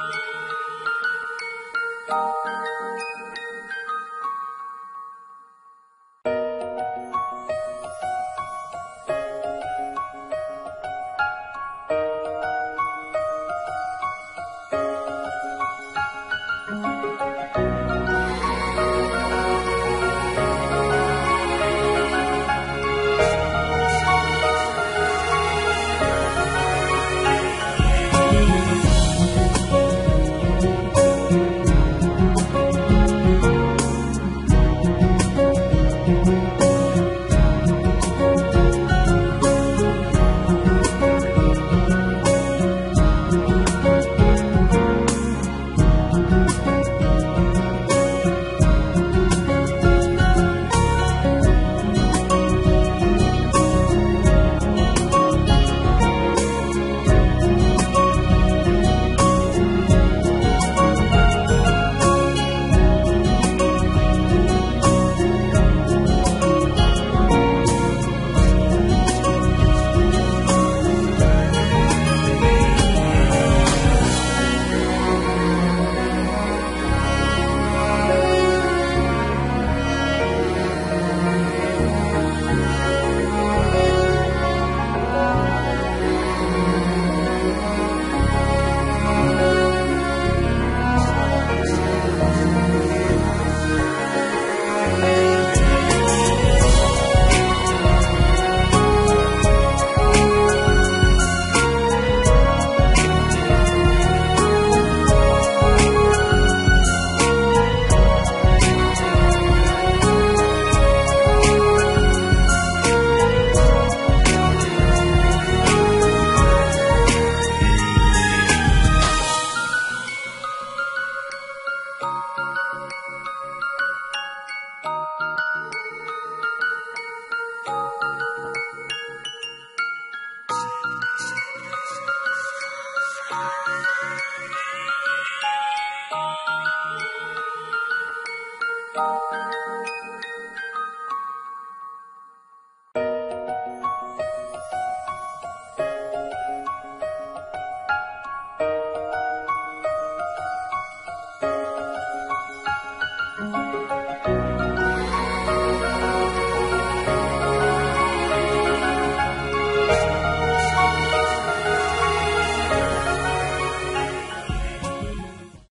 嗯。